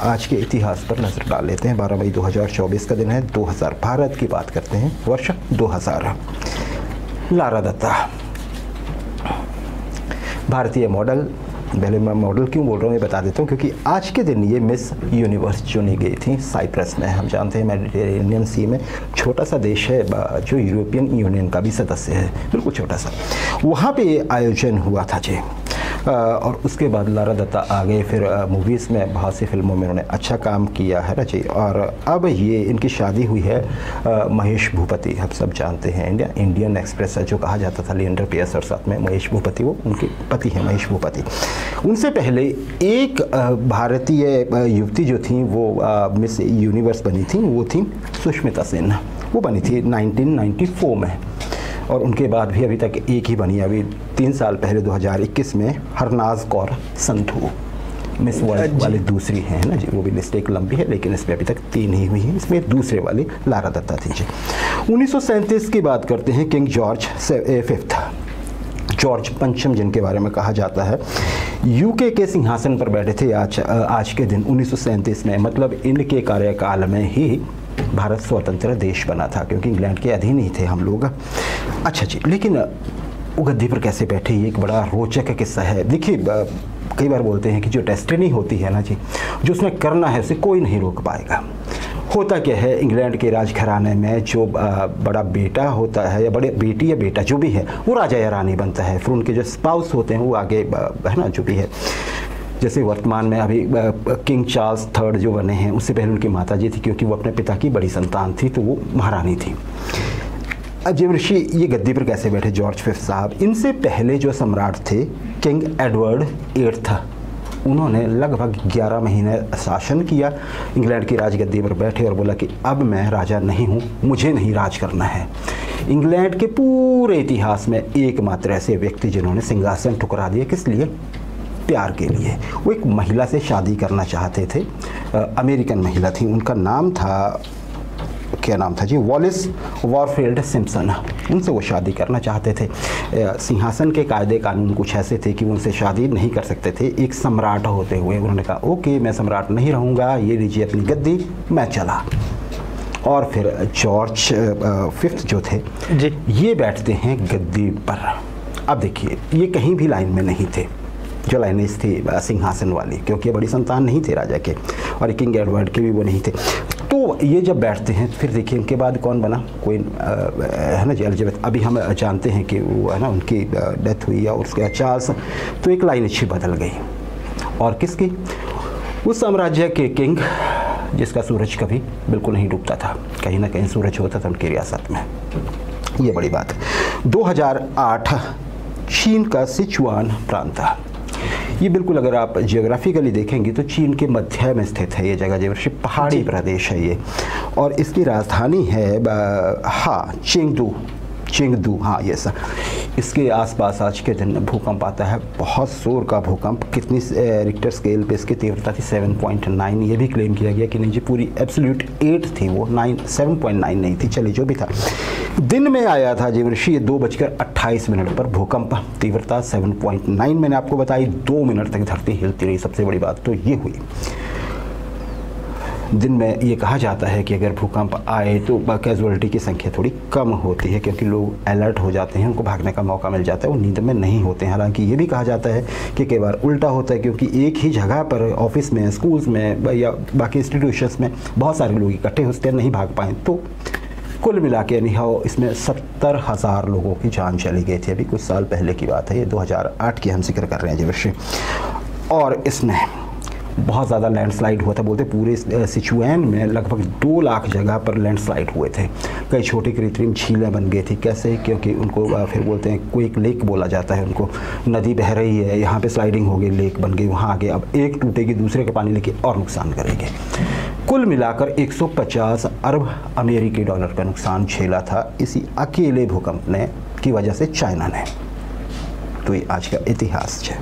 आज के इतिहास पर नज़र डाल लेते हैं। 12 मई 2024 का दिन है। 2000 भारत की बात करते हैं। वर्ष 2000 लारा दत्ता। भारतीय मॉडल, पहले मैं मॉडल क्यों बोल रहा हूँ ये बता देता हूँ, क्योंकि आज के दिन ये मिस यूनिवर्स चुनी गई थी। साइप्रस में, हम जानते हैं, मेडिटेरेनियन सी में छोटा सा देश है जो यूरोपियन यूनियन का भी सदस्य है। बिल्कुल छोटा सा। वहाँ पे आयोजन हुआ था जी। और उसके बाद लारा दत्ता आ गए फिर मूवीज़ में बहुत सी फ़िल्मों में उन्होंने अच्छा काम किया है ना जी। और अब ये इनकी शादी हुई है महेश भूपति। हम सब जानते हैं इंडिया, इंडियन एक्सप्रेस जो कहा जाता था लियंडर पियर्स और साथ में महेश भूपति, वो उनके पति हैं, महेश भूपति। उनसे पहले एक भारतीय युवती जो थी, वो मिस यूनिवर्स बनी थी, वो थी सुष्मिता सेन। वो बनी थी 1994 में। और उनके बाद भी अभी तक एक ही बनी अभी तीन साल पहले 2021 में हरनाज कौर संधू मिस वर्ल्ड वाली दूसरी हैं ना जी। वो भी लिस्ट एक लंबी है लेकिन इसमें अभी तक तीन ही हुई हैं। इसमें दूसरे वाली लारा दत्ता थी जी। उन्नीस सौ सैंतीस की बात करते हैं किंग जॉर्ज फिफ्थ जॉर्ज पंचम जिनके बारे में कहा जाता है। यूके के सिंहासन पर बैठे थे आज आज के दिन उन्नीस सौ सैंतीस में। मतलब इनके कार्यकाल में ही भारत स्वतंत्र देश बना था, क्योंकि इंग्लैंड के अधीन ही थे हम लोग। अच्छा जी, लेकिन वो गद्दी पर कैसे बैठे, ये एक बड़ा रोचक किस्सा है। देखिए कई बार बोलते हैं कि जो डेस्टिनी होती है ना जी, जो उसने करना है, उसे कोई नहीं रोक पाएगा। होता क्या है, इंग्लैंड के राजघराने में जो बड़ा बेटा होता है, या बड़े बेटी या बेटा जो भी है, वो राजा या रानी बनता है। फिर उनके जो स्पाउस होते हैं, वो आगे है ना, जो भी है। जैसे वर्तमान में अभी किंग चार्ल्स थर्ड जो बने हैं, उससे पहले उनकी माता जी थी क्योंकि वो अपने पिता की बड़ी संतान थी तो वो महारानी थी। अजय ऋषि ये गद्दी पर कैसे बैठे? जॉर्ज फिफ्थ साहब, इनसे पहले जो सम्राट थे, किंग एडवर्ड एट्थ, उन्होंने लगभग 11 महीने शासन किया, इंग्लैंड की राजगद्दी पर बैठे और बोला कि अब मैं राजा नहीं हूँ, मुझे नहीं राज करना है। इंग्लैंड के पूरे इतिहास में एकमात्र ऐसे व्यक्ति जिन्होंने सिंहासन ठुकरा दिया, किस लिए? प्यार के लिए। वो एक महिला से शादी करना चाहते थे। अमेरिकन महिला थी। उनका नाम था क्या नाम था जी? वॉलिस वॉरफील्ड सिम्पसन। उनसे वो शादी करना चाहते थे। सिंहासन के कायदे कानून कुछ ऐसे थे कि उनसे शादी नहीं कर सकते थे। एक सम्राट होते हुए उन्होंने कहा ओके मैं सम्राट नहीं रहूँगा। ये लीजिए अपनी गद्दी मैं चला। और फिर जॉर्ज फिफ्थ जो थे जी। ये बैठते हैं गद्दी पर। अब देखिए ये कहीं भी लाइन में नहीं थे। जो लाइनेज थी सिंहासन वाली, क्योंकि ये बड़ी संतान नहीं थे राजा के और किंग एडवर्ड के भी वो नहीं थे। तो ये जब बैठते हैं, फिर देखिए उनके बाद कौन बना? कोई है ना एलिजाबेथ अभी हम जानते हैं कि वो, है ना, उनकी डेथ हुई और उसके चार्ल्स तो एक लाइन अच्छी बदल गई। और किसकी? उस साम्राज्य के किंग जिसका सूरज कभी बिल्कुल नहीं डूबता था। कहीं ना कहीं सूरज होता था उनकी रियासत में। ये बड़ी बात। है 2008 चीन का सिचुआन प्रांत ये बिल्कुल अगर आप जियोग्राफिकली देखेंगे तो चीन के मध्य में स्थित है ये जगह जो पहाड़ी प्रदेश है ये। और इसकी राजधानी है हा चिंगदू चिंगदू हाँ ये सर। इसके आसपास आज के दिन भूकंप आता है। बहुत ज़ोर का भूकंप। कितनी रिक्टर स्केल पे इसकी तीव्रता थी 7.9 ये भी क्लेम किया गया कि नहीं जी, पूरी एब्सोल्यूट 8 थी वो। 9 7.9 नहीं थी। चलिए, जो भी था। दिन में आया था जीवन ऋषि, ये दो बजकर अट्ठाईस मिनट पर भूकंप। तीव्रता 7.9 मैंने आपको बताई, दो मिनट तक धरती हिलती रही। सबसे बड़ी बात तो ये हुई। दिन में ये कहा जाता है कि अगर भूकंप आए तो कैजुअलिटी की संख्या थोड़ी कम होती है, क्योंकि लोग अलर्ट हो जाते हैं, उनको भागने का मौका मिल जाता है, वो नींद में नहीं होते हैं। हालाँकि ये भी कहा जाता है कि कई बार उल्टा होता है, क्योंकि एक ही जगह पर ऑफ़िस में स्कूल्स में या बाकी इंस्टीट्यूशंस में बहुत सारे लोग इकट्ठे होते हैं नहीं भाग पाए। तो कुल मिला के हाउ इसमें सत्तर हज़ार लोगों की जान चली गई थी। अभी कुछ साल पहले की बात है, ये 2008 की हम ज़िक्र कर रहे हैं जी विषय और इसमें बहुत ज़्यादा लैंडस्लाइड हुआ था, बोलते पूरे सिचुएन में लगभग दो लाख जगह पर लैंडस्लाइड हुए थे। कई छोटी कृत्रिम झीलें बन गई थी। कैसे? क्योंकि उनको फिर बोलते हैं, कोई एक लेक बोला जाता है उनको। नदी बह रही है, यहाँ पे स्लाइडिंग हो गई लेक बन गई, वहाँ आगे अब एक टूटेगी, दूसरे का पानी लेके और नुकसान करेंगे। कुल मिलाकर 150 अरब अमेरिकी डॉलर का नुकसान झेला था इसी अकेले भूकंप ने, की वजह से चाइना ने। तो ये आज का इतिहास है।